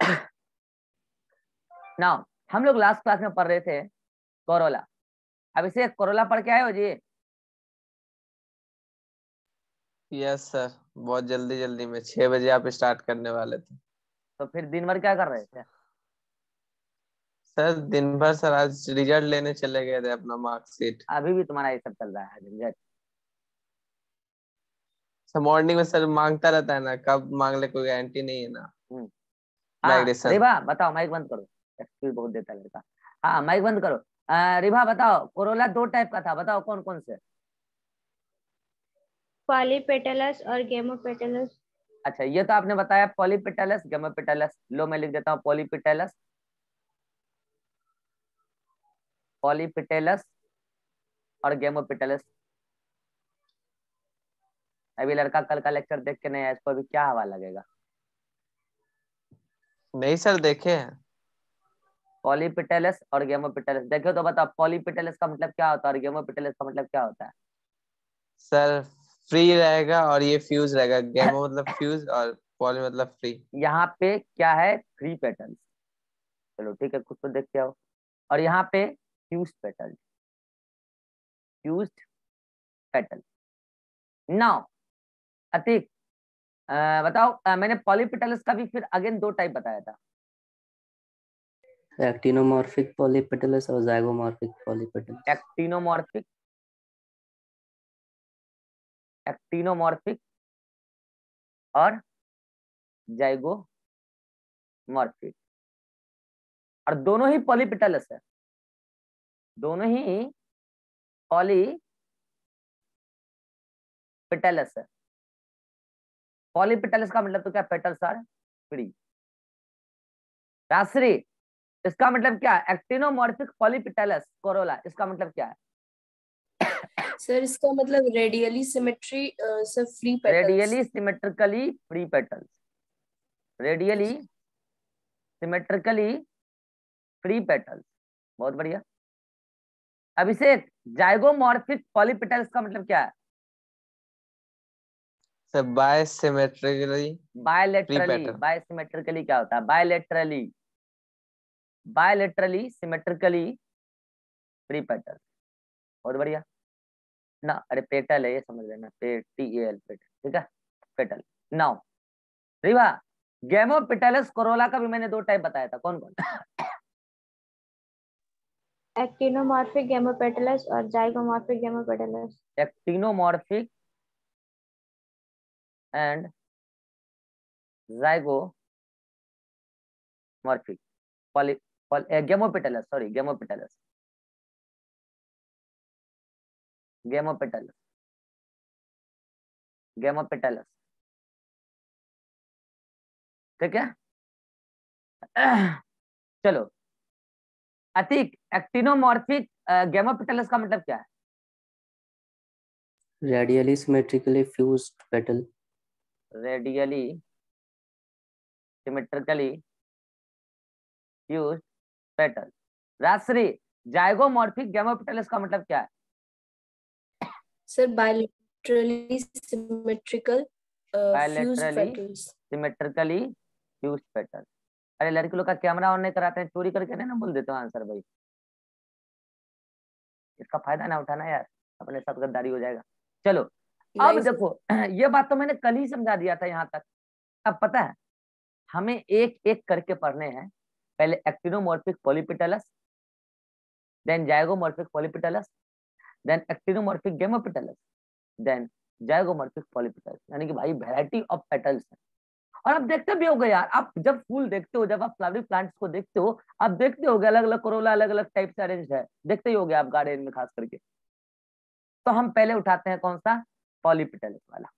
ना हम लोग लास्ट क्लास में पढ़ रहे थे कोरोला अब इसे कोरोला पढ़ के आए हो जी? यस सर बहुत जल्दी जल्दी में। छह बजे आप स्टार्ट करने वाले थे। तो फिर दिन भर क्या कर रहे थे? सर दिन भर सर आज रिज़ल्ट लेने चले गए थे अपना मार्कशीट अभी भी तुम्हारा ये सब चल रहा है झंझट सर मॉर्निंग में सर माँगता रहता है ना कब मांग ले कोई गारंटी नहीं है ना। हाँ रिभा बताओ माइक बंद करो। एक्सक्यूज बहुत देता है लड़का। हाँ माइक बंद करो। रिभा बताओ कोरोला दो टाइप का था बताओ कौन कौन से? पॉलीपेटलस और गेमोपेटलस अच्छा ये तो आपने बताया पॉलीपेटलस गेमोपेटलस लो मैं लिख देता हूँ पॉलीपेटलस पॉलीपेटलस और गेमोपेटलस अभी लड़का कल का लेक्चर देख के नहीं आया इसको अभी क्या हवा लगेगा? नहीं सर देखे हैं। पॉलीपेटलस और गेमोपेटलस देखो तो बताओ पॉलीपेटलस का मतलब क्या होता है और गेमोपेटलस का मतलब क्या होता है? सर फ्री रहेगा और ये फ्यूज रहेगा। गेमो मतलब फ्यूज और पॉली मतलब फ्री यहाँ पे क्या है? फ्री पेटल्स चलो ठीक है कुछ तो देख के आओ। और यहाँ पे fuse petal fuse petal now Atiq अ, बताओ अ, मैंने पॉलीपेटल्स का भी फिर अगेन दो टाइप बताया था। एक्टिनोमॉर्फिक पॉलीपेटलस और जाइगोमॉर्फिक पॉलीपेटलस एक्टिनोमॉर्फिक एक्टिनोमॉर्फिक और जाइगोमॉर्फिक और दोनों ही पॉलीपेटलस है। दोनों ही पॉलीपेटलस है। पॉलीपेटलस का मतलब तो क्या? पेटल्स आर फ्री राश्री इसका मतलब क्या? एक्टिनोमॉर्फिक पॉलीपेटलस कोरोला इसका मतलब क्या है? सर इसका मतलब radially symmetry sir free petals. Radially symmetrically free petals. Radially symmetrically free petals. बहुत बढ़िया। अभिषेक जाइगोमॉर्फिक पॉलीपेटल्स का मतलब क्या है? Sir by symmetrically bilaterally bisymmetrically क्या होता है? बायलेटरली बायलेटरली सिमेट्रिकली पेटल बहुत बढ़िया। ना अरे पेटल है ये समझ लेना। पे टी ए एल पेटल। ठीक है? Petal. Now Riva gamopetalous corolla का भी मैंने दो टाइप बताया था। कौन कौन? एक्टिनोमॉर्फिक गेमोपेटलस और zygomorphic gamopetalous actinomorphic and zygomorphic poly gamopetalous sorry gamopetalous gamopetalous gamopetalous ठीक है? चलो। अतिक एक्टिनोमॉर्फिक गेमोपेटलस का मतलब क्या है? Radially symmetrically fused petal radially symmetrically fused petal Rashri zygomorphic gamopetalous का मतलब क्या है? Sir bilaterally symmetrical petals symmetrically fused petal अरे लड़के लोग का कैमरा ऑन नहीं कराते हैं चोरी करके नहीं ना बोल देते हो आंसर भाई। इसका फ़ायदा ना उठाना यार अपने साथ गद्दारी हो जाएगा। चलो अब देखो ये बात तो मैंने कल ही समझा दिया था यहाँ तक। अब पता है हमें एक एक करके पढ़ने हैं। पहले actinomorphic polypetalous then zygomorphic polypetalous then actinomorphic gamopetalous then zygomorphic polypetalous यानी कि भाई वैरायटी ऑफ़ पेटल्स है। और आप देखते भी होगे यार आप जब फूल देखते हो जब आप फ्लावरिंग प्लांट्स को देखते हो आप देखते हो गए अलग अलग करोला अलग अलग टाइप से अरेंज है। देखते ही होगे आप गार्डन में खास करके। तो हम पहले उठाते हैं कौन सा? पॉलीपिटलस वाला।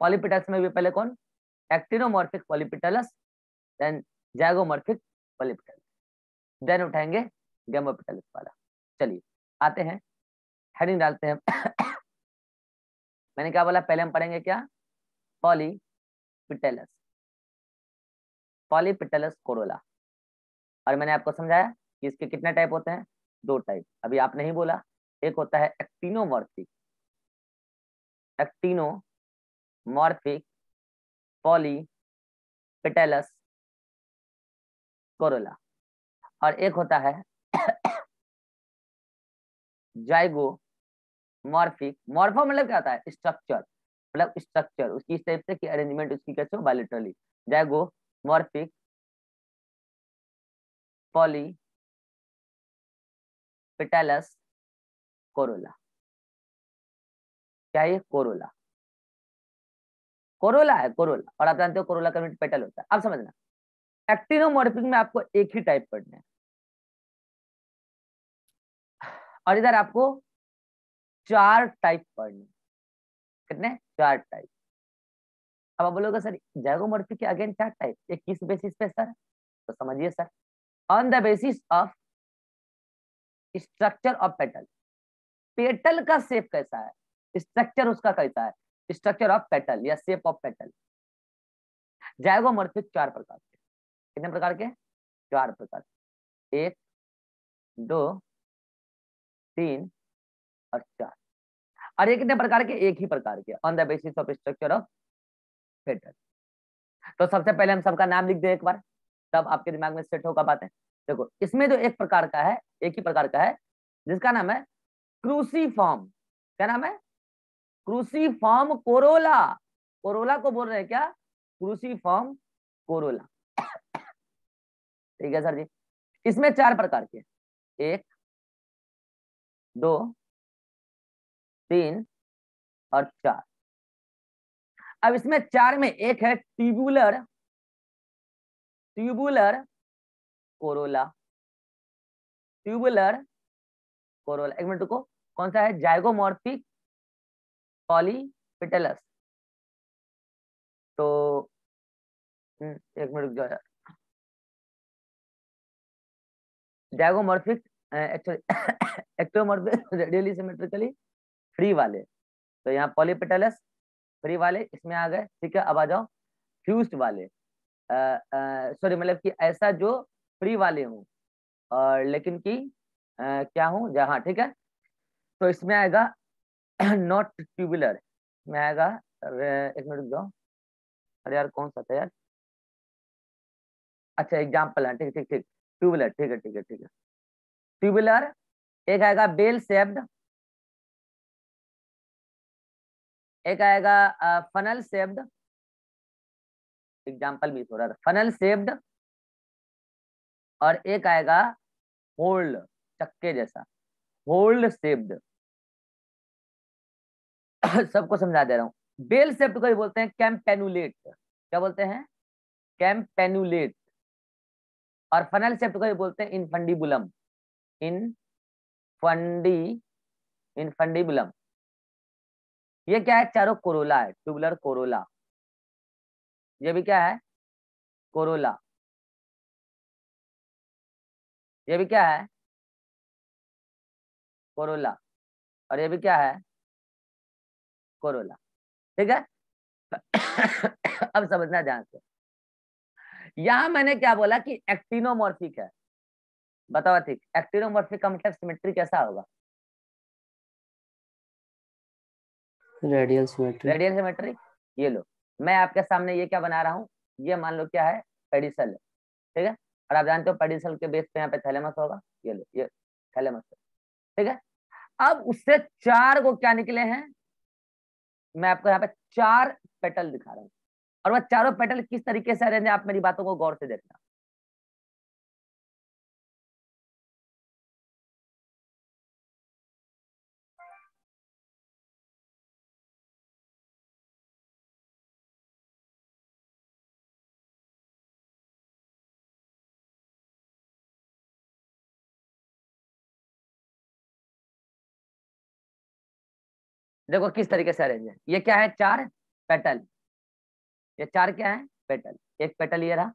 पॉलीपिटल्स में भी पहले कौन? Actinomorphic polypetalous then zygomorphic polypetalous then उठाएँगे गेमोपिटलस वाला। चलिए, आते हैं। हेडिंग डालते हैं। मैंने क्या बोला? पहले हम पढ़ेंगे क्या? पॉलीपिटलस पॉलीपिटलस कोरोला और मैंने आपको समझाया कि इसके कितने टाइप होते हैं? दो टाइप अभी आपने ही बोला। एक होता है एक्टिनोमॉर्फिक एक्टिनोमॉर्फिक पॉलीपिटलस कोरोला। और एक होता है जाइगो, मॉर्फिक। मॉर्फो मतलब क्या होता है? स्ट्रक्चर। मतलब स्ट्रक्चर। उसकी इस टाइप से कि अरेंजमेंट उसकी कैसे हो bilaterally zygomorphic, polypetalous, corolla. क्या ये कोरोला कोरोला है कोरोला और आप जानते हो कोरोला का पेटल होता है। अब समझना। एक्टिनोमॉर्फिक में आपको एक ही टाइप पढ़ना है। और इधर आपको चार टाइप पढ़ने कितने? चार टाइप अब आप बोलोगे, सर, जैगोमॉर्फिक के अगेन चार टाइप ये किस बेसिस पे सर? तो समझिए, sir. On the basis of structure of petal petal का शेप कैसा है? स्ट्रक्चर उसका कैसा है। स्ट्रक्चर ऑफ़ पेटल या शेप ऑफ़ पेटल जैगोमॉर्फिक चार प्रकार के। कितने प्रकार के? चार प्रकार एक, दो, तीन और चार। और ये कितने प्रकार के? एक ही प्रकार के। On the basis of structure of petal तो सबसे पहले हम सबका नाम लिख दे एक बार। तब आपके दिमाग में सेट होगा बातें। देखो, इसमें जो एक प्रकार का है, एक ही प्रकार का है, जिसका नाम है क्रूसीफॉर्म क्या नाम है? क्रूसीफॉर्म कोरोला कोरोला को बोल रहे हैं क्या? क्रूसीफॉर्म कोरोला ठीक है सर जी। इसमें चार प्रकार के एक, दो, तीन और चार। अब इसमें चार में एक है tubular tubular corolla tubular corolla एक मिनट रुको। कौन सा है? जाइगोमॉर्फिक पॉलीपिटलस तो एक मिनट रुक जाओ zygomorphic ectomorphic radially symmetrically free वाले। तो यहाँ पॉलीपेटलस फ्री वाले, इसमें आ गए, ठीक है, अब आ जाओ। फ्यूज्ड वाले। सॉरी मतलब कि ऐसा जो फ्री वाले हूँ, और लेकिन कि क्या हूँ, जहाँ, ठीक है? तो इसमें आएगा नॉट ट्यूबुलर इसमें आएगा एक मिनट जाओ। अरे यार, कौन सा था यार? अच्छा एग्ज़ाम्पल है, ठीक ठीक ठीक। ट्यूबुलर ठीक है ठीक है ठीक है। ट्यूबुलर एक आएगा बेल सेप्ड एक आएगा फनल सेप्ड एग्ज़ाम्पल भी थोड़ा फनल सेप्ड और एक आएगा होल्ड चक्के जैसा। होल्ड सेप्ड सबको समझा दे रहा हूँ। बेल सेप्ड को बोलते हैं कैम्पेनुलेट क्या बोलते हैं? कैम्पेनुलेट और फनल सेप्ड को बोलते हैं इनफंडिबुलम। इन फंडी इनफंडिबुलम। ये क्या है? चारों कोरोला है, ट्यूबुलर कोरोला। ये भी क्या है? कोरोला। ये भी क्या है? कोरोला। और ये भी क्या है? कोरोला ठीक है? अब समझना ध्यान से। यहाँ मैंने क्या बोला कि एक्टिनोमॉर्फिक है। बताओ ठीक एक्टिनोमॉर्फिक का मतलब सिमेट्री कैसा होगा? रेडियल सिमेट्री रेडियल सिमेट्री ये लो। मैं आपके सामने ये क्या बना रहा हूँ? ये मान लो क्या है? पेडिसल है। ठीक है? और आप जानते हो पेडिसल के बेस पे यहाँ पे थैलेमस होगा? ये लो ये थैलेमस ठीक है? अब उससे चार को क्या निकले हैं? मैं आपको यहाँ पे चार पेटल दिखा रहा हूँ। और वह चारों पेटल किस तरीके से अरेंज आप मेरी बातों को गौर से देखना। देखो किस तरीके से अरेंज है ये। क्या है? चार पेटल। ये चार क्या है? पेटल। एक पेटल ये रहा।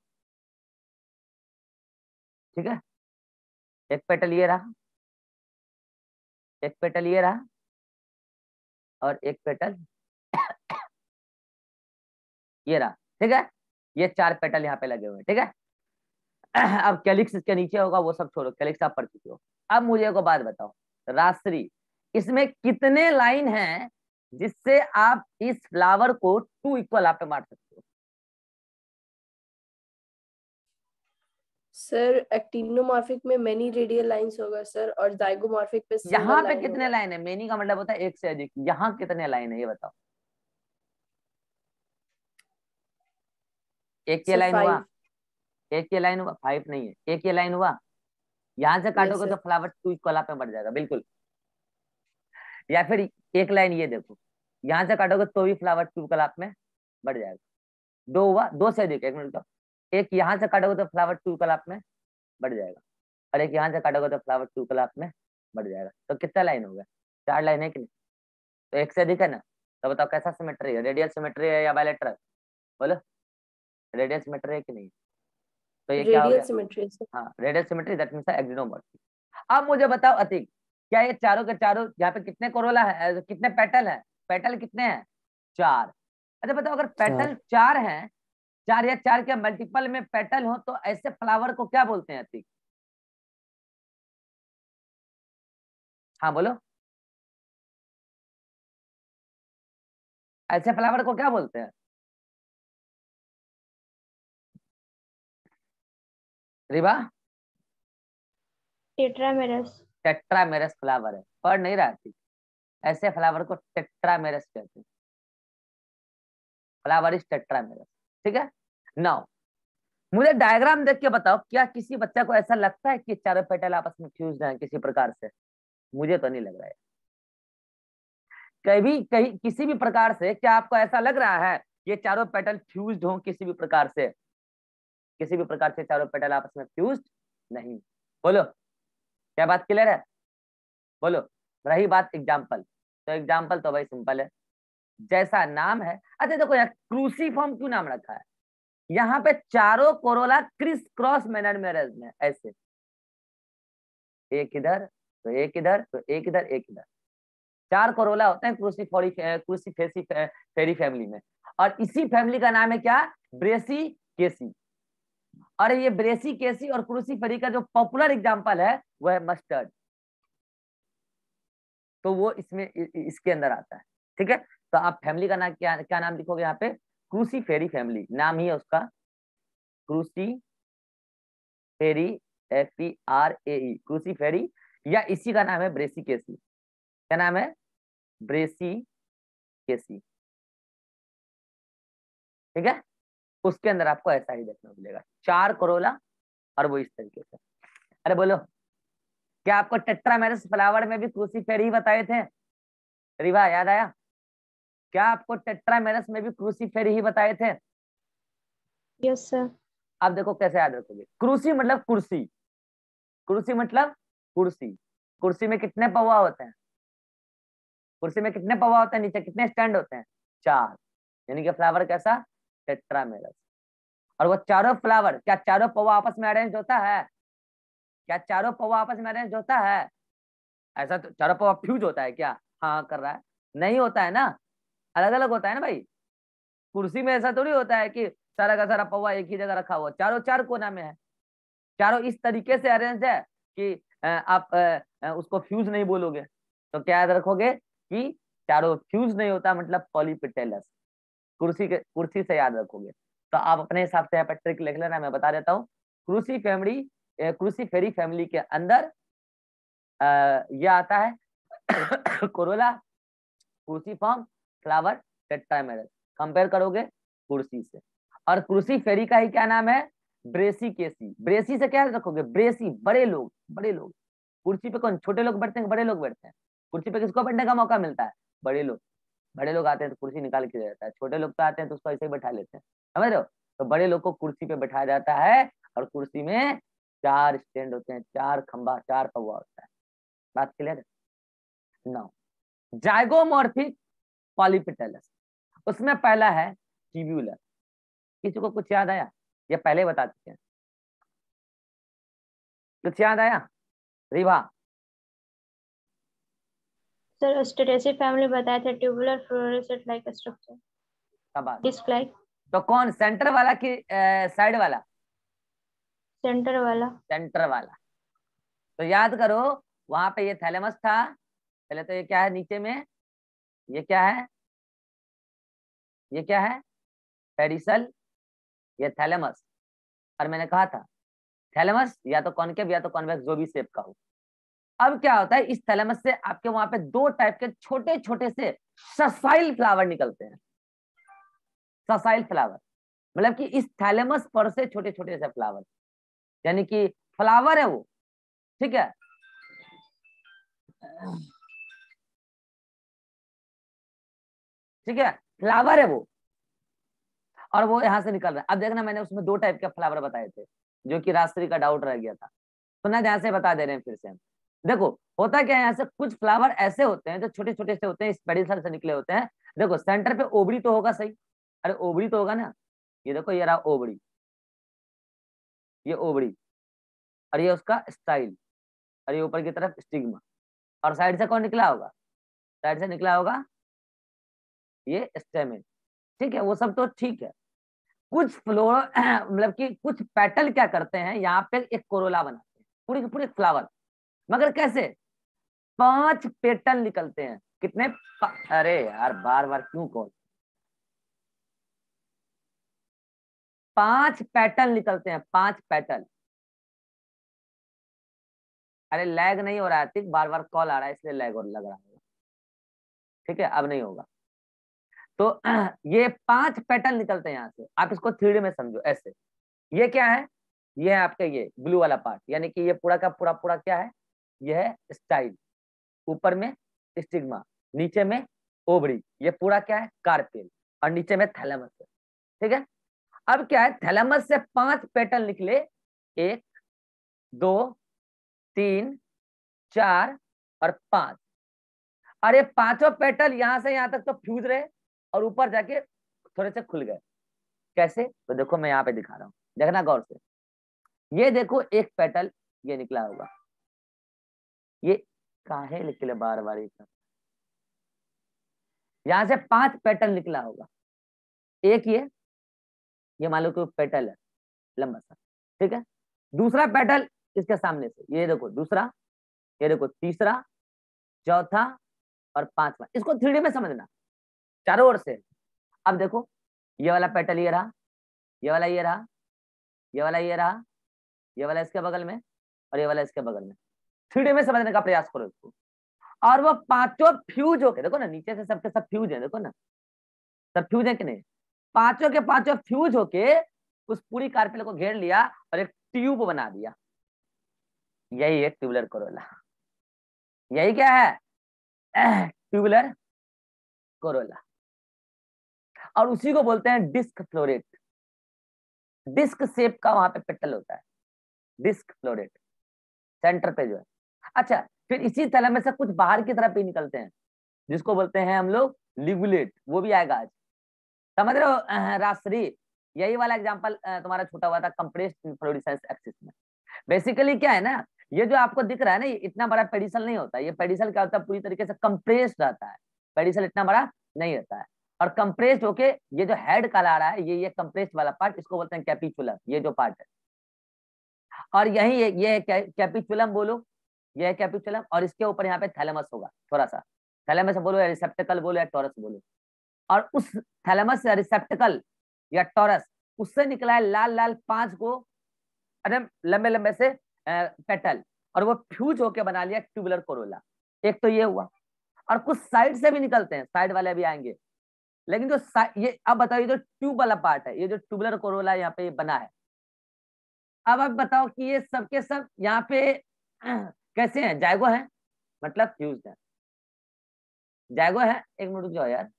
ठीक है? एक पेटल ये रहा। एक पेटल ये रहा। और एक पेटल ये रहा। ठीक है? ये चार पेटल यहाँ पे लगे हुए हैं। ठीक है? अब कैलिक्स इसके नीचे होगा, वो सब छोड़ो। कैलिक्स आप पढ़ चुके हो। अब मुझे एक बात बताओ। रात्रि इसमें कितने लाइन हैं जिससे आप इस फ्लावर को टू इक्वल आप पे बांट सकते हो? सर एक्टिनोमॉर्फिक में मेनी रेडियल लाइंस होगा सर और जाइगोमॉर्फिक पे यहाँ पे कितने लाइन है? मेनी का मतलब होता है एक से अधिक। यहाँ कितने लाइन है? ये बताओ। एक ये लाइन हुआ। एक ये लाइन हुआ। फाइव नहीं है। एक ये लाइन हुआ। यहाँ से काटोगे तो फ्लावर टू कला पे बढ़ जाएगा। बिल्कुल। या फिर एक लाइन ये देखो यहाँ से काटोगे तो भी फ्लावर टू कलाप में बढ़ जाएगा। दो हुआ दो से अधिक एक मिनट का एक यहाँ से काटोगे तो फ्लावर टू कलाप में बढ़ जाएगा और एक यहाँ से काटोगे तो फ्लावर टू कलाप में बढ़ जाएगा। तो कितना लाइन हो गया चार लाइन है कि नहीं? तो एक से अधिक है ना तो बताओ कैसा सिमेट्री है? रेडियल सिमेट्री है या बायलेटरल बोलो। रेडियल सिमेट्री है कि नहीं? तो ये क्या हो गया? हाँ radial symmetry that means actinomorphy अब मुझे बताओ अतिक क्या ये चारों के चारों यहाँ पे कितने कोरोला है कितने पेटल है? पेटल कितने हैं? चार। अच्छा बताओ अगर पेटल चार हैं चार या चार के मल्टीपल में पेटल हो तो ऐसे फ्लावर को क्या बोलते हैं अतिक? हाँ बोलो। ऐसे फ्लावर को क्या बोलते हैं? रिवा? टेट्रामेरस टेट्रामेरस फ्लावर है। पढ़ नहीं रहा थी ऐसे फ्लावर को टेट्रामेरस कहते हैं। Flower is tetramerous. ठीक है? नाउ, मुझे डायग्राम देख के बताओ, क्या किसी बच्चा को ऐसा लगता है कि चारों पेटल आपस में फ्यूज हैं किसी प्रकार से? मुझे तो नहीं लग रहा है। कभी, कहीं, किसी भी प्रकार से, क्या आपको ऐसा लग रहा है, ये चारों पेटल फ्यूज हो किसी भी प्रकार से? किसी भी प्रकार से चारों पेटल आपस में फ्यूज नहीं। बोलो। क्या बात क्लियर है? बोलो, रही बात एग्ज़ाम्पल तो एग्ज़ाम्पल तो भाई सिंपल है। जैसा नाम है अच्छा देखो यार क्रूसीफॉर्म क्यों नाम रखा है? यहाँ पे चारों कोरोला क्रिस क्रॉस मैनर में में ऐसे। एक इधर तो एक इधर तो एक इधर एक इधर। चार कोरोला होते हैं क्रूसीफोरी क्रूसीफेसी फेरी फैमिली में। और इसी फैमिली का नाम है क्या? ब्रेसी केसी और ये ब्रेसी, केसी और क्रूसीफेरी का जो पॉपुलर एग्ज़ाम्पल है, वो है मस्टर्ड। तो वो इसमें इसके अंदर आता है, ठीक है? तो आप फैमिली का नाम क्या क्या नाम लिखोगे यहाँ पे? क्रूसी फेरी फैमिली, नाम ही है उसका। क्रूसी फेरी F E R A E Cruciferae या इसी का नाम है ब्रेसी, केसी। क्या नाम है? ब्रेसी, केसी। ठीक है? उसके अंदर आपको ऐसा ही देखने को मिलेगा। चार करोला और वो इस तरीके से। अरे बोलो क्या आपको टेट्रामेरस फ्लावर में भी क्रूसीफेर ही बताए थे? रिवा याद आया? क्या आपको टेट्रामेरस में भी क्रूसीफेर ही बताए थे? यस सर आप देखो कैसे याद रखोगे। क्रूसी मतलब कुर्सी। कुर्सी मतलब कुर्सी। कुर्सी में कितने पवा होते हैं? कुर्सी में कितने पौवा होते हैं? नीचे कितने स्टैंड होते हैं? चार। यानी कि फ्लावर कैसा? टेट्रामेरस और वो चारों फ्लावर क्या चारों पौवा आपस में अरेंज होता है? क्या चारों पौवा आपस में अरेंज होता है? ऐसा तो चारों पौवा फ्यूज होता है क्या? हाँ कर रहा है। नहीं होता है ना? अलग अलग होता है ना भाई? कुर्सी में ऐसा थोड़ी होता है कि सारा का सारा पौवा एक ही जगह रखा हुआ चारों, चार कोना में है। चारों इस तरीके से अरेंज है कि आप उसको फ्यूज नहीं बोलोगे। तो क्या याद रखोगे कि चारों फ्यूज नहीं होता मतलब पॉलीपिटेलस कुर्सी के कुर्सी से याद रखोगे। तो आप अपने हिसाब से यहाँ पर ट्रिक लिख लेना मैं बता देता हूँ। क्रूसी फैमिली क्रूसी फेरी फैमिली के अंदर अ, ये आता है कोरोला कुर्सी फॉर्म फ्लावर टेट्रामेरस कंपेयर करोगे कुर्सी से। और कुर्सी फेरी का ही क्या नाम है? ब्रेसी केसी। ब्रेसी से क्या रखोगे? ब्रेसी बड़े लोग बड़े लोग। कुर्सी पे कौन? छोटे लोग बैठते हैं बड़े लोग बैठते हैं? कुर्सी पे किसको बैठने का मौका मिलता है? बड़े लोग। बड़े लोग आते हैं तो कुर्सी निकाल के जाता है, छोटे लोग तो आते हैं तो उसको ऐसे ही बैठा लेते हैं, समझ रहे हो? तो बड़े लोग को कुर्सी पे बैठाया जाता है और कुर्सी में चार स्टैंड होते हैं, चार खंबा, चार पौवा होता है। बात क्लियर नौ जाइगोमॉर्फिक पॉलीपिटेलस। उसमें पहला है ट्यूब्यूलर किसी को कुछ याद आया? ये पहले बता चुके हैं। कुछ याद आया? रिवा सर अस्टेरेसी फैमिली बताया था ट्यूबुलर फ्लोरेसेंट लाइक स्ट्रक्चर सब बात डिस्क लाइक तो कौन? सेंटर वाला कि साइड वाला? सेंटर वाला. सेंटर वाला. तो याद करो वहाँ पे ये थैलेमस था पहले तो ये क्या है नीचे में? ये क्या है? ये क्या है? पेरिसल ये थैलेमस और मैंने कहा था थैलेमस या तो कॉनकेव या तो कॉन्वेक्स जो भी शेप का हो। अब क्या होता है, इस थैलेमस से आपके वहाँ पे दो टाइप के छोटे छोटे से ससाइल फ्लावर निकलते हैं। ससाइल फ्लावर मतलब कि इस थैलेमस पर से छोटे छोटे से फ्लावर यानी कि फ्लावर है वो, ठीक है? ठीक है फ्लावर है वो, और वो यहाँ से निकल रहा है। अब देखना मैंने उसमें दो टाइप के फ्लावर बताए थे, जो कि राष्ट्री का डाउट रह गया था। तो ना ध्यान से बता दे रहे हैं, फिर से देखो, होता क्या है, यहाँ से कुछ फ्लावर ऐसे होते हैं जो छोटे छोटे से होते हैं, इस पेडिसल से निकले होते हैं। देखो, सेंटर पे ओबड़ी तो होगा सही, अरे ओबड़ी तो होगा ना। ये देखो, ये रहा ओबड़ी, ये ओबड़ी, और ये उसका स्टाइल, और ये ऊपर की तरफ़ स्टिग्मा, और साइड से कौन निकला होगा? साइड से निकला होगा ये स्टेमिन ठीक है, वो सब तो ठीक है। कुछ फ्लोर मतलब कि कुछ पेटल क्या करते हैं, यहाँ पे एक कोरोला बनाते हैं, पूरी पूरी फ्लावर। मगर कैसे? पाँच पेटल निकलते हैं। कितने? अरे यार, बार बार क्यों कॉल पाँच पैटर्न निकलते हैं, पाँच पैटर्न अरे लैग नहीं हो रहा है बार बार कॉल आ रहा है, इसलिए लैग और लग रहा है। ठीक है, अब नहीं होगा। तो ये पाँच पैटर्न निकलते हैं यहाँ से। आप इसको थ्री में समझो, ऐसे। ये क्या है? ये है आपका ये ब्लू वाला पार्ट, यानी कि ये पूरा का पूरा पूरा क्या है? ये है स्टाइल ऊपर में स्टिग्मा नीचे में ओबड़ी ये पूरा क्या है? कार्पेल और नीचे में थैलेमस है, ठीक है? अब क्या है? थैलेमस से पाँच पेटल निकले, एक, दो, तीन, चार, और पाँच। और ये पाँचों पेटल यहाँ से यहाँ तक तो फ्यूज रहे, और ऊपर जाके थोड़े से खुल गए। कैसे? तो देखो मैं यहाँ पे दिखा रहा हूँ। देखना गौर से। ये देखो, एक पेटल ये निकला होगा। ये काहे निकले बार बार एक यहाँ से पाँच पेटल निकला होगा। एक ये ये मान लो कि पेटल है, लंबा सा, ठीक है? दूसरा पेटल इसके सामने से, ये देखो, दूसरा, ये देखो, तीसरा, चौथा और पांचवा। इसको थ्री में समझना, चारों ओर से। अब देखो, ये वाला पेटल ये रहा, ये वाला ये रहा, ये वाला ये रहा, ये वाला इसके बगल में और ये वाला इसके बगल में। थ्री में समझने का प्रयास करो इसको। और वो पाँचों फ्यूज होके, देखो ना, नीचे से सबके सब फ्यूज है, देखो ना। सब फ्यूज है कि नहीं? पाँचों के पाँचों फ्यूज होके उस पूरी कार्पेल को घेर लिया और एक ट्यूब बना दिया। यही है ट्यूबुलर कोरोला यही क्या है? ट्यूबुलर कोरोला और उसी को बोलते हैं डिस्क फ्लोरेट डिस्क शेप का वहाँ पे पेटल होता है। डिस्क फ्लोरेट सेंटर पे जो है। अच्छा फिर इसी तरह में से कुछ बाहर की तरफ़ भी निकलते हैं जिसको बोलते हैं हम लोग लिगुलेट वो भी आएगा आज। समझ रहे हो? राश्री यही वाला एग्जांपल तुम्हारा छोटा हुआ था कंप्रेस्ड एक्सिस में। बेसिकली क्या है ना ये जो आपको दिख रहा है ना इतना बड़ा पेडिसल नहीं होता ये पेडिसल क्या होता है? पूरी तरीके से कंप्रेस्ड रहता है। पेडिसल इतना बड़ा नहीं रहता है। और कंप्रेस्ड होके ये जो हेड का ला रहा है ये ये कंप्रेस्ड वाला पार्ट इसको बोलते हैं कैपिचुलम ये जो पार्ट है। और यही ये, ये कैपिचुलम बोलो। ये है कैपिचुलम और इसके ऊपर यहाँ पे थैलेमस होगा थोड़ा सा थैलेमस बोलो या रिसेप्टिकल बोलो या टॉरस बोलो। और उस थैलेमस या रिसेप्टिकल या टॉरस उससे निकला है लाल लाल पाँच को, अरे लंबे लंबे से पेटल और वो फ्यूज होके बना लिया ट्यूबुलर कोरोला एक तो ये हुआ। और कुछ साइड से भी निकलते हैं साइड वाले भी आएँगे। लेकिन जो ये, अब बताओ, ये जो ट्यूब वाला पार्ट है, ये जो ट्यूबुलर कोरोला यहाँ पे बना है। अब आप बताओ कि ये सबके सब यहाँ पे कैसे हैं? जायगो है? मतलब फ्यूज है जायगो है? एक मिनट जाओ यार।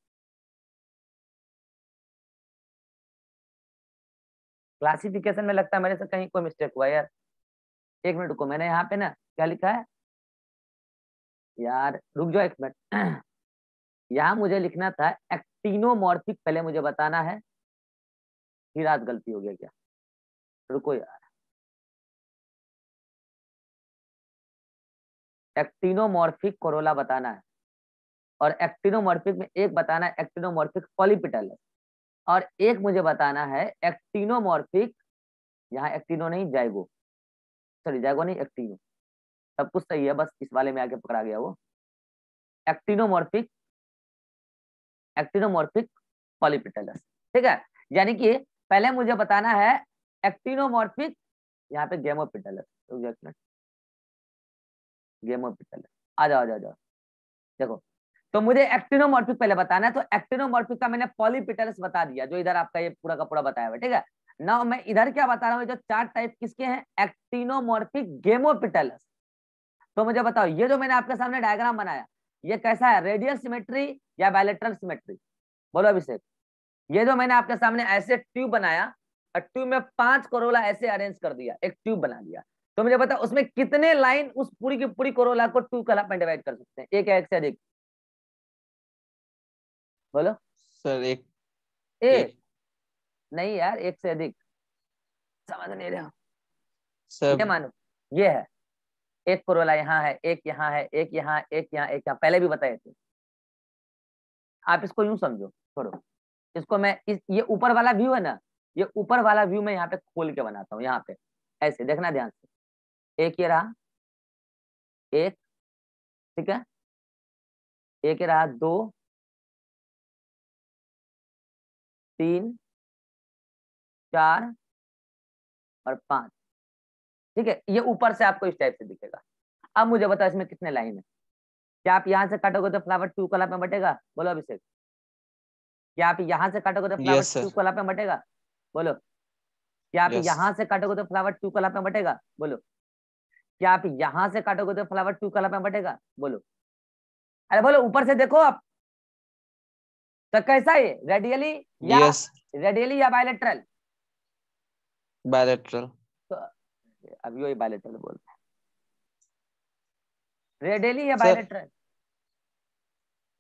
क्लासिफिकेशन में लगता है मेरे से कहीं कोई मिस्टेक हुआ यार। एक मिनट को मैंने यहाँ पे ना क्या लिखा है? यार, रुक जाओ एक मिनट। यहाँ मुझे लिखना था एक्टिनोमॉर्फिक पहले मुझे बताना है फिर आज गलती हो गया क्या? रुको यार। एक्टिनोमॉर्फिक कोरोला बताना है। और एक्टिनोमॉर्फिक में एक बताना है, एक्टिनोमॉर्फिक पॉलीपिटल और एक मुझे बताना है, एक्टिनोमॉर्फिक, यहाँ एक्टिनो नहीं जाएगो सॉरी जाएगो नहीं, एक्टिनो। सब कुछ सही है, बस इस वाले में आके पकड़ा गया वो। एक्टिनोमॉर्फिक एक्टिनोमॉर्फिक पॉलीपिटलस ठीक है? यानी कि पहले मुझे बताना है, एक्टिनोमॉर्फिक, यहाँ पे गेमोपिटलस गेमोपिटलस आ जाओ आ जाओ आ जाओ। देखो तो मुझे एक्टिनोमॉर्फिक पहले बताना है तो एक्टिनोमॉर्फिक का मैंने पॉलीपिटलस बता दिया, जो इधर आपका ये पूरा का पूरा बताया हुआ ठीक है? ना मैं इधर क्या बता रहा हूँ, जो चार टाइप किसके हैं? एक्टिनोमॉर्फिक गेमोपिटलस तो मुझे बताओ, ये जो मैंने आपके सामने डायग्राम बनाया, ये कैसा है? रेडियल सिमेट्री या बायलेटरल सिमेट्री बोलो अभिषेक। ये जो मैंने आपके सामने ऐसे ट्यूब बनाया ट्यूब में पाँच कोरोला ऐसे अरेंज कर दिया, एक ट्यूब बना दिया। तो मुझे बताओ उसमें कितने लाइन उस पूरी की पूरी कोरोला को टू कलर में डिवाइड कर सकते हैं? एक या एक से अधिक। बोलो। सर एक। ए एक। नहीं यार एक से अधिक। समझ नहीं रहे। सर ये मानो ये है। एक कोरोला यहाँ है एक यहाँ है एक यहाँ एक यहाँ एक यहाँ। पहले भी बताए थे। आप इसको यूँ समझो छोड़ो। इसको मैं इस ये ऊपर वाला व्यू है ना ये ऊपर वाला व्यू मैं यहाँ पे खोल के बनाता हूँ यहाँ पे। ऐसे देखना ध्यान एक ये रहा एक ठीक है? एक ये रहा दो तीन चार और पाँच। ठीक है ये ऊपर से आपको इस टाइप से दिखेगा। अब मुझे बताओ इसमें कितने लाइन है? क्या आप यहाँ से काटोगे तो फ्लावर टू कलर में बटेगा? बोलो अभिषेक। क्या आप यहाँ से काटोगे तो फ्लावर Yes. टू कलर में बटेगा? बोलो। क्या आप Yes. यहाँ से काटोगे तो फ्लावर टू कलर में बटेगा? बोलो। क्या आप यहाँ से काटोगे तो फ्लावर टू कलर में बटेगा? बोलो। अरे बोलो ऊपर से देखो आप। तो कैसा है? रेडियली या यस रेडियली या बायलेटरल बायलेटरल अभी वही बायलेटरल बोलते हैं। रेडियली या बायलेटरल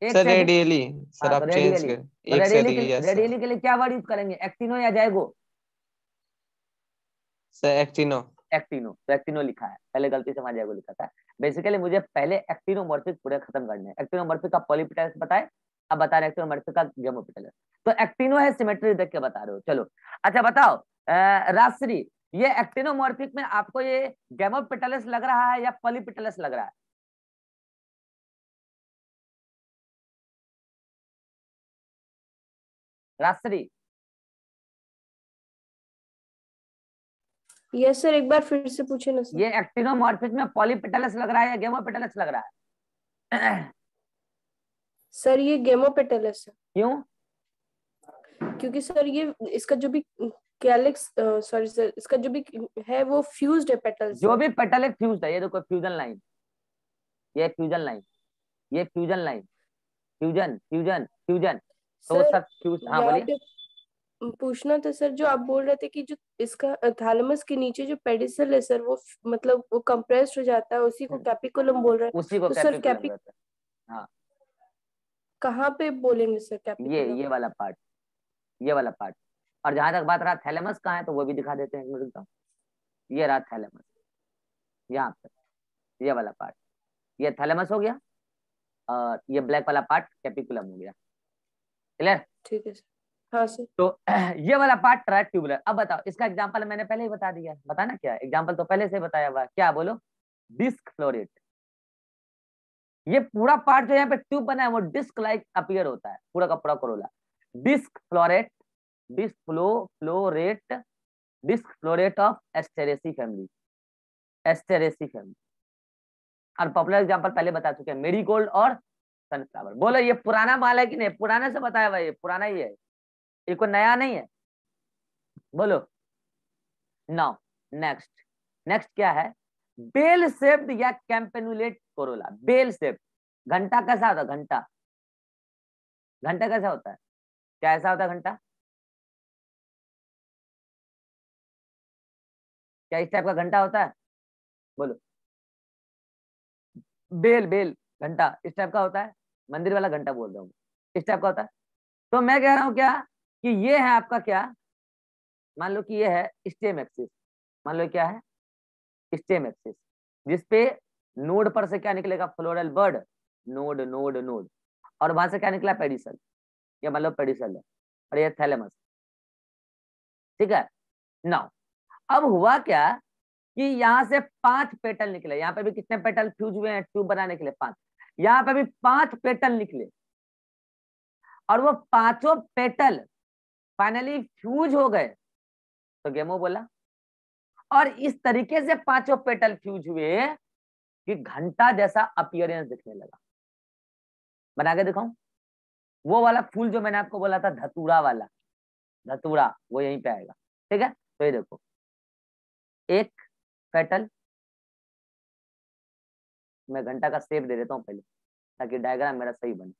सर रेडियली सर आप तो चेंज कर तो एक से रेडियली के लिए क्या वर्ड यूज़ करेंगे? एक्टिनो या जाएगो सर एक्टिनो एक्टिनो तो एक्टिनो लिखा है, पहले गलती से जाएगो लिखा था। बेसिकली मुझे पहले एक्टिनोमॉर्फिक पूरे खत्म करने एक्टिनोमॉर्फिक का पॉलीपिटलस बताए, अब बता रहे एक्टिनोमॉर्फिक का गेमोपिटलस तो एक्टिनो है सिमेट्री देख के बता रहे हो, चलो। अच्छा बताओ राजश्री, ये एक्टिनोमॉर्फिक में आपको ये गेमोपिटलस लग रहा है या पॉलीपिटलस लग रहा है? राजश्री यस सर एक बार फिर से पूछे ना सर ये एक्टिनोमॉर्फिक में पॉलीपिटलस लग रहा है या गेमोपिटलस लग रहा है? सर ये गेमोपेटलस है। क्यों? क्योंकि सर ये इसका जो भी कैलिक्स सॉरी सर इसका जो भी है वो फ्यूज्ड है पेटल्स जो भी पेटल है फ्यूज है ये देखो फ्यूजन लाइन ये फ्यूजन लाइन ये fusion line fusion fusion fusion तो सर सब फ्यूज हाँ बोलिए। पूछना था सर जो आप बोल रहे थे कि जो इसका थैलेमस के नीचे जो पेडिसल है सर वो मतलब वो कंप्रेस्ड हो जाता है उसी को। कैपिकुलम बोल रहे हैं। उसी को तो सर कैपिकुलम कैपि कहते हैं। कहाँ पे बोलेंगे सर कैपिकुलम ये ये वाला पार्ट ये वाला पार्ट और जहाँ तक बात रहा थैलेमस कहाँ है तो वो भी दिखा देते हैं रुकता हूँ। ये रहा थैलेमस यहाँ पे ये वाला पार्ट ये थैलेमस हो गया और ये ब्लैक वाला पार्ट कैपिकुलम हो गया। क्लियर ठीक है सर। हाँ तो ये वाला पार्ट रहा ट्यूबुलर अब बताओ, इसका एग्ज़ाम्पल मैंने पहले ही बता दिया बताना क्या एग्ज़ाम्पल तो पहले से बताया हुआ क्या बोलो? डिस्क फ्लोरेट ये पूरा पार्ट जो यहाँ पे ट्यूब बना है, वो डिस्क लाइक अपियर होता है। पूरा का पूरा corolla disc floret disc flo floret disc floret of Asteraceae family Asteraceae family और पॉपुलर एग्जांपल पहले बता चुके हैं। मेरी गोल्ड और सनफ्लावर बोलो, ये पुराना माल है कि नहीं? पुराने से बताया ये। पुराना ही है। ये कोई नया नहीं है। बोलो। नाउ नेक्स्ट नेक्स्ट क्या है? बेल शेप्ड या कैंपेनुलेट कोरोला। बेल शेप घंटा कैसा होता है? घंटा। घंटा कैसा होता है? क्या ऐसा होता है घंटा? क्या इस टाइप का घंटा होता है? बोलो। Bell bell. घंटा। इस टाइप का होता है? मंदिर वाला घंटा बोल रहा हूँ। इस टाइप का होता है? तो मैं कह रहा हूँ क्या? कि ये है आपका क्या? मान लो कि ये है स्टेम एक्सिस मान लो क्या है? स्टेम एक्सिस जिसपे नोड पर से क्या निकलेगा? Floral bud. Node node node. और वहाँ से क्या निकला? पेडिसल। ये मान लो पेडिसल है। और ये थैलेमस। ठीक है? नाउ अब हुआ क्या कि यहाँ से पाँच पेटल निकले। यहाँ पे भी कितने पेटल फ्यूज हुए हैं? ट्यूब बनाने के लिए पाँच। यहाँ पे भी पाँच पेटल निकले। और वो पाँचों पेटल फाइनली फ्यूज हो गए। तो गेमो बोला। और इस तरीके से पाँचों पेटल फ्यूज हुए कि घंटा जैसा अपीयरेंस दिखने लगा। बना के दिखाऊँ? वो वाला फूल जो मैंने आपको बोला था, धतूरा वाला। धतूरा, वो यहीं पे आएगा। ठीक है? तो ये देखो। एक पेटल। मैं घंटा का सेप दे देता हूँ पहले, ताकि डायग्राम मेरा सही बने।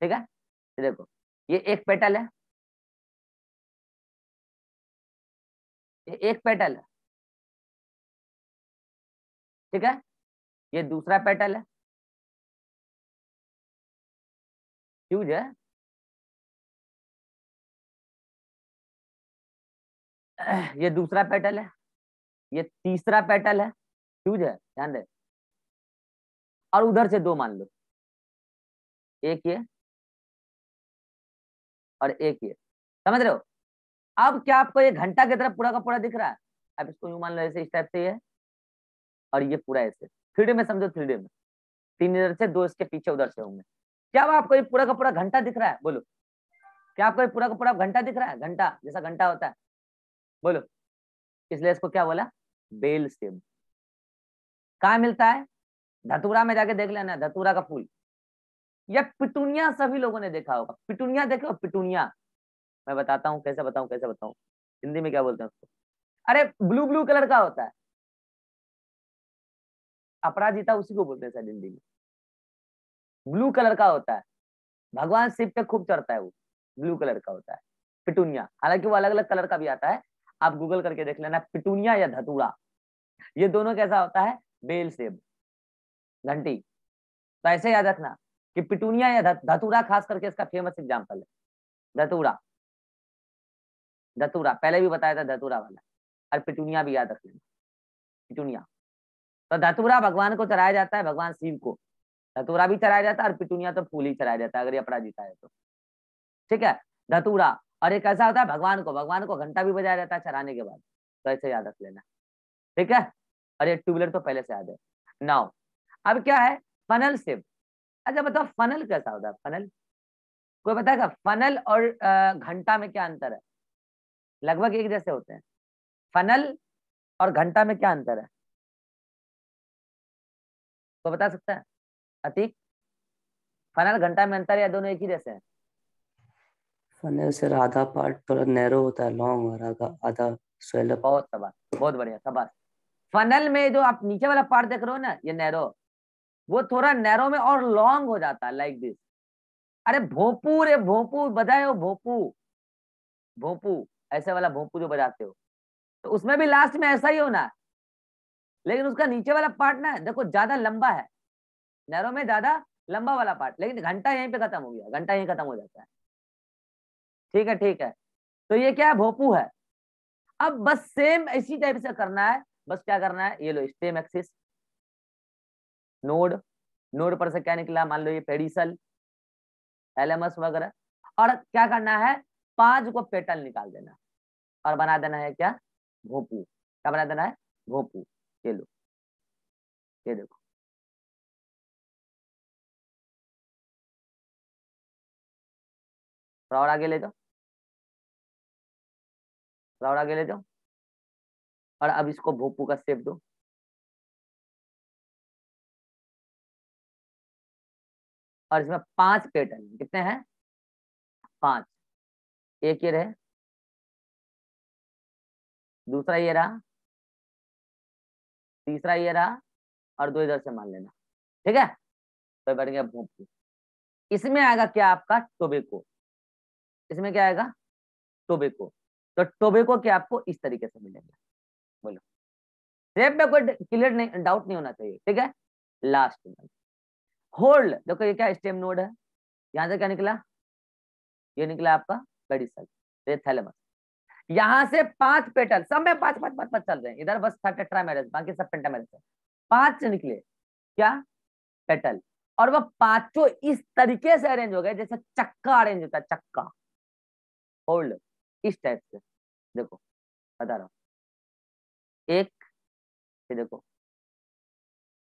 ठीक है? देखो, ये एक पेटल है। ये एक पेटल है। ठीक है? ये दूसरा पेटल है। फ्यूज है ये दूसरा पेटल है। ये तीसरा पेटल है। फ्यूज है ध्यान दे। और उधर से दो मान लो। एक ये और एक ये। समझ रहे हो? अब क्या आपको ये घंटा की तरफ़ पूरा का पूरा दिख रहा है? अब इसको यूँ मान लो ऐसे इस टाइप से ये। और ये पूरा ऐसे। थ्री में समझो थ्री में। तीन इधर से, दो इसके पीछे, उधर से होंगे। क्या आपको ये पूरा का पूरा घंटा दिख रहा है? बोलो। क्या आपको ये पूरा का पूरा घंटा दिख रहा है? घंटा, जैसा घंटा होता है। बोलो। इसलिए इसको क्या बोला? बेल सेब कहा मिलता है? धतूरा में जाके देख लेना, धतूरा का फूल। या पिटूनिया सभी लोगों ने देखा होगा। पिटूनिया देखे हो पिटूनिया। मैं बताता हूँ, कैसे बताऊँ कैसे बताऊँ। हिंदी में क्या बोलते हैं उसको? अरे, ब्लू ब्लू कलर का होता है। अपराजिता उसी को बोलते हैं शायद हिंदी में। ब्लू कलर का होता है। भगवान शिव पे खूब चढ़ता है वो। ब्लू कलर का होता है। पिटूनिया। हालाँकि वो अलग अलग कलर का भी आता है। आप गूगल करके देख लेना, पिटूनिया या धतूरा। ये दोनों कैसा होता है? बेल सेब घंटी। तो ऐसे याद रखना। कि पिटूनिया या धतूरा खास करके इसका फ़ेमस एग्ज़ाम्पल है। धतूरा। धतूरा, पहले भी बताया था धतूरा वाला। और पिटूनिया भी याद रख लेना। पिटूनिया। तो धतूरा भगवान को चढ़ाया जाता है, भगवान शिव को। धतूरा भी चढ़ाया जाता है, और पिटूनिया तो फूल ही चढ़ाया जाता है, अगर ये अपराजिता है तो। ठीक है? धतूरा। और एक ऐसा होता है भगवान को भगवान को घंटा भी बजाया जाता है चढ़ाने के बाद। तो ऐसे याद रख लेना। ठीक है? और ये ट्यूबलर तो पहले से याद है। नाउ, अब क्या है? फनल शिव। अच्छा बताओ फनल कैसा होता है? फनल कोई बताएगा फनल और घंटा में क्या अंतर है? लगभग एक जैसे होते हैं। फनल और घंटा में क्या अंतर है? कोई बता सकता है? अतीक? फनल घंटा में अंतर या दोनों एक ही जैसे हैं? फनल से आधा पार्ट थोड़ा नैरो होता है लॉन्ग और आधा आधा स्वेल बहुत सबास बहुत बढ़िया सबास फनल में जो आप नीचे वाला पार्ट देख रहे हो ना ये नैरो वो थोड़ा नैरो में और लॉन्ग हो जाता है लाइक दिस अरे भोपू रे, भोपू, बजाए हो भोपू। भोपू, ऐसे वाला भोपू जो बजाते हो। तो उसमें भी लास्ट में ऐसा ही होना है। लेकिन उसका नीचे वाला पार्ट ना, देखो, ज़्यादा लंबा है। नैरो में ज़्यादा लंबा वाला पार्ट लेकिन घंटा यहीं पे खत्म हो गया, घंटा यहीं खत्म हो जाता है। ठीक है ठीक है। तो ये क्या है? भोपू है। अब बस सेम इसी टाइप से करना है। बस क्या करना है? ये लो स्टेम एक्सिस नोड नोड पर से क्या निकला? मान लो ये पेडिसल, एलएमएस वगैरह। और क्या करना है? पाँच को पेटल निकाल देना। और बना देना है क्या? भोपू क्या बना देना है? भोपू ये लो। ये देखो। और आगे ले जाओ। और आगे ले जाओ। और अब इसको भोपू का शेप दो। और इसमें पाँच पैटर्न कितने हैं? पाँच। एक ये रहे। दूसरा ये रहा। तीसरा ये रहा। और दो इधर से मान लेना। ठीक है? तो बैठ गया भोंपू इसमें आएगा क्या आपका? टोबेको इसमें क्या आएगा? टोबेको तो टोबेको के आपको इस तरीके से मिलेंगे। बोलो। शेप में कोई क्लियर नहीं डाउट नहीं होना चाहिए। ठीक है? लास्ट में होल्ड देखो ये क्या स्टेम नोड है? यहाँ से क्या निकला? ये निकला आपका पेडिसल ये थैलेमस यहाँ से पाँच पेटल सब में पाँच पाँच पाँच पाँच चल रहे हैं। इधर बस था टेट्रामेरस बाकी सब पेंटामेरस है। पाँच निकले। क्या? पेटल और वह पाँचों इस तरीके से अरेंज हो गए, जैसे चक्का अरेंज होता है, चक्का। होल्ड इस टाइप से। देखो, बता रहा हूँ। एक, ये देखो।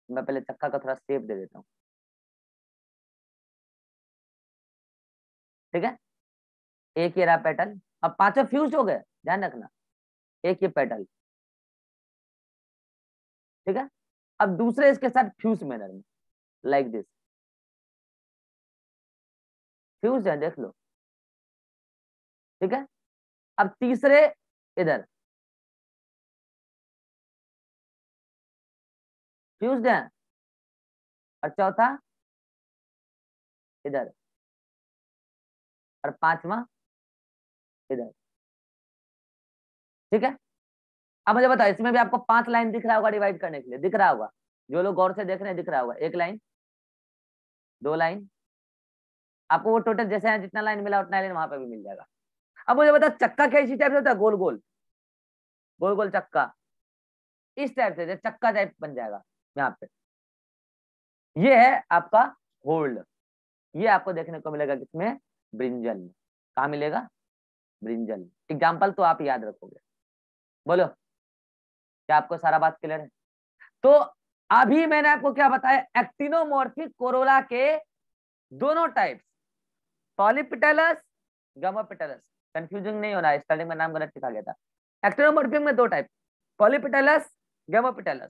मैं पहले चक्का का थोड़ा शेप दे देता हूँ। ठीक है? एक ये रहा पेटल अब पाँचों फ्यूज हो गए, ध्यान रखना। एक ये पेटल ठीक है? अब दूसरे इसके साथ फ्यूज मैनर में लाइक दिस फ्यूज है, देख लो। ठीक है? अब तीसरे इधर। फ्यूज है। और चौथा, इधर। और पांचवा इधर। ठीक है? अब मुझे बताओ, इसमें भी आपको पाँच लाइन दिख रहा होगा डिवाइड करने के लिए। दिख रहा होगा। जो लोग गौर से देख रहे हैं, दिख रहा होगा। एक लाइन, दो लाइन। आपको वो टोटल जैसे है, जितना लाइन मिला उतना लाइन वहाँ पे भी मिल जाएगा। अब मुझे बताओ, चक्का कैसी टाइप से होता है? गोल गोल। गोल गोल चक्का। इस टाइप से चक्का टाइप बन जाएगा यहाँ पे। ये है आपका होल्ड ये आपको देखने को मिलेगा किसमें? ब्रिंजल। कहा मिलेगा? ब्रिंजल। एग्ज़ाम्पल तो आप याद रखोगे। बोलो। क्या आपको सारा बात क्लियर है? तो अभी मैंने आपको क्या बताया? एक्टिनोमोर्फिक कोरोला के दोनों टाइप्स पॉलीपिटेलस गमोपिटेलस कंफ्यूजिंग नहीं होना है स्टार्टिंग में नाम गलत लिखा गया था। एक्टिनोमोर्फिक में दो टाइप पॉलीपिटेलस गमोपिटेलस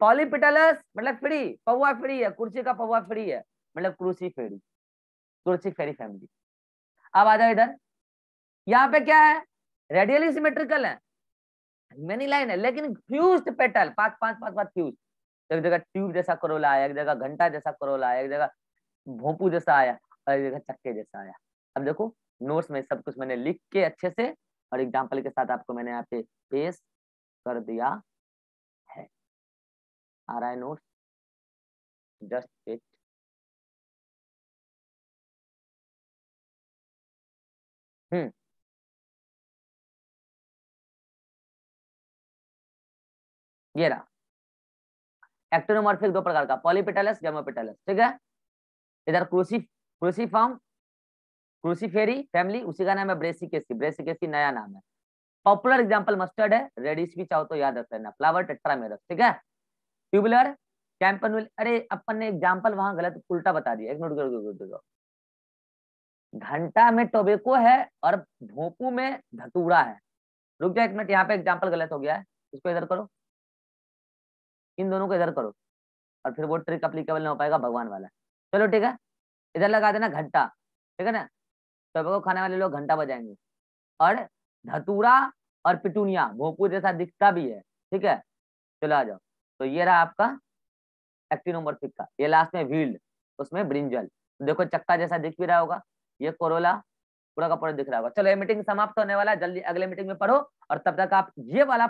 पॉलीपिटेलस मतलब फ्री पौवा फ्री है, कुर्सी का पौवा फ्री है मतलब क्रूसी फेरी कुर्सी फेरी फैमिली अब आ जाओ इधर। यहाँ पे क्या है? रेडियली सिमेट्रिकल है। मेनी लाइन है, लेकिन फ्यूज्ड पेटल पाँच पाँच पाँच पाँच फ्यूज एक जगह ट्यूब जैसा करोला आया, एक जगह घंटा जैसा करोला आया, एक जगह भोंपू जैसा आया, और एक जगह चक्के जैसा आया। अब देखो नोट्स में सब कुछ मैंने लिख के अच्छे से, और एग्ज़ाम्पल के साथ आपको मैंने यहाँ पे पेश कर दिया है। आ रहा है नोट्स जस्ट इट हम्म। ये रहा। एक्टोनोमॉर्फिक दो प्रकार का पॉलीपेटलस गेमोपेटलस ठीक है? इधर क्रूसी क्रूसीफॉर्म क्रूसीफेरी फैमिली उसी का नाम है ब्रेसिकेसी ब्रेसिकेसी नया नाम है। पॉपुलर एग्जांपल मस्टर्ड है रेडिस भी चाहो तो याद रख लेना फ्लावर टेट्रामेरस ठीक है? ट्यूबुलर कैंपनविल अरे अपन ने एग्जांपल वहाँ गलत उल्टा बता दिया एक नोट करो। घंटा में टोबेको है और भोपू में धतूरा है। रुक जाए एक मिनट, यहाँ पे एग्ज़ाम्पल गलत हो गया है। इसको इधर करो। इन दोनों को इधर करो। और फिर वो ट्रिक अप्लीकेबल नहीं हो पाएगा भगवान वाला। चलो ठीक है। इधर लगा देना घंटा। ठीक है ना? टोबेको खाने वाले लोग घंटा बजाएँगे। और धतूरा और पिटूनिया, भोपू जैसा दिखता भी है। ठीक है? चलो आ जाओ। तो ये रहा आपका एक्टिनोमोर्फिक का। ये लास्ट में व्हील्ड उसमें ब्रिंजल देखो चक्का जैसा दिख भी रहा होगा। ये कोरोला, पूरा का पूरा दिख रहा होगा। चलो ये मीटिंग समाप्त होने वाला है, जल्दी अगले मीटिंग में पढ़ो और तब तक आप ये वाला